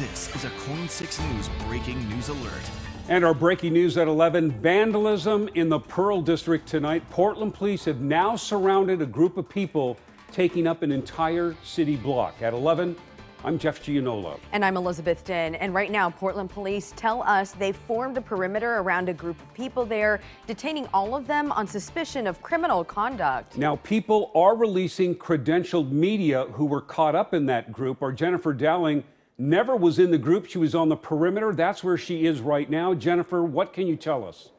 This is a KOIN 6 News breaking news alert. And our breaking news at 11 vandalism in the Pearl District tonight. Portland police have now surrounded a group of people taking up an entire city block. At 11, I'm Jeff Gianola. And I'm Elizabeth Dinh. And right now, Portland police tell us they've formed a perimeter around a group of people there, detaining all of them on suspicion of criminal conduct. Now, people are releasing credentialed media who were caught up in that group. Our Jennifer Dowling never was in the group. She was on the perimeter. That's where she is right now. Jennifer, what can you tell us?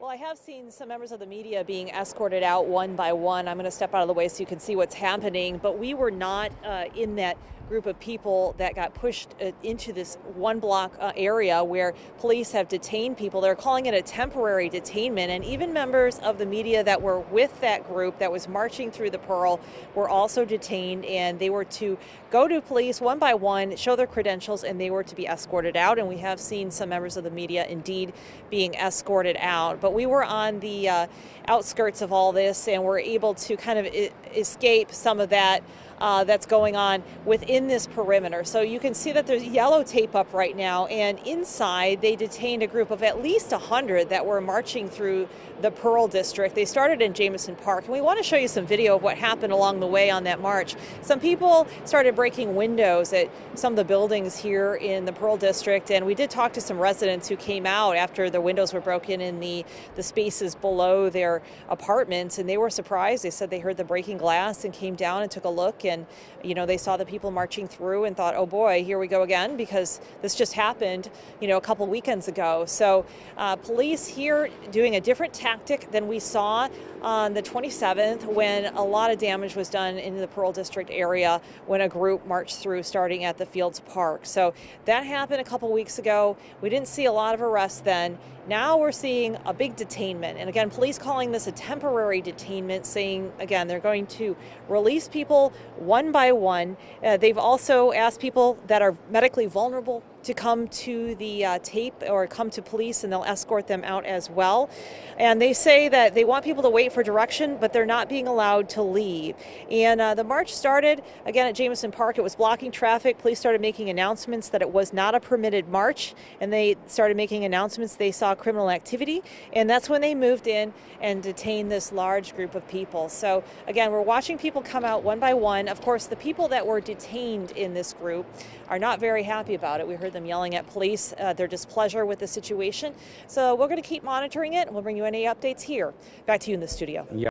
Well, I have seen some members of the media being escorted out one by one. I'm going to step out of the way so you can see what's happening. But we were not uh, in that group of people that got pushed uh, into this one block uh, area where police have detained people. They're calling it a temporary detainment. And even members of the media that were with that group that was marching through the Pearl were also detained. And they were to go to police one by one, show their credentials, and they were to be escorted out. And we have seen some members of the media indeed being escorted out. But we were on the uh, outskirts of all this and were able to kind of escape some of that uh, that's going on within this perimeter. So you can see that there's yellow tape up right now, and inside they detained a group of at least 100 that were marching through the Pearl District. They started in Jamison Park, and we want to show you some video of what happened along the way on that march. Some people started breaking windows at some of the buildings here in the Pearl District, and we did talk to some residents who came out after the windows were broken in the, the spaces below their apartments, and they were surprised. They said they heard the breaking glass and came down and took a look and you know they saw the people marching through and thought, oh boy, here we go again because this just happened, you know, a couple weekends ago. So uh, police here doing a different tactic than we saw on the 27th when a lot of damage was done in the Pearl District area when a group marched through starting at the Fields Park. So that happened a couple weeks ago. We didn't see a lot of arrests then. Now we're seeing a big detainment. And again, police calling this a temporary detainment, saying, again, they're going to release people one by one. Uh, they've also asked people that are medically vulnerable to come to the uh, tape or come to police and they'll escort them out as well. And they say that they want people to wait for direction, but they're not being allowed to leave. And uh, the march started again at Jamison Park. It was blocking traffic. Police started making announcements that it was not a permitted march, and they started making announcements they saw criminal activity. And that's when they moved in and detained this large group of people. So again, we're watching people come out one by one. Of course, the people that were detained in this group are not very happy about it. We heard them yelling at police uh, their displeasure with the situation. So we're going to keep monitoring it, and we'll bring you any updates here. Back to you in the studio. Yeah.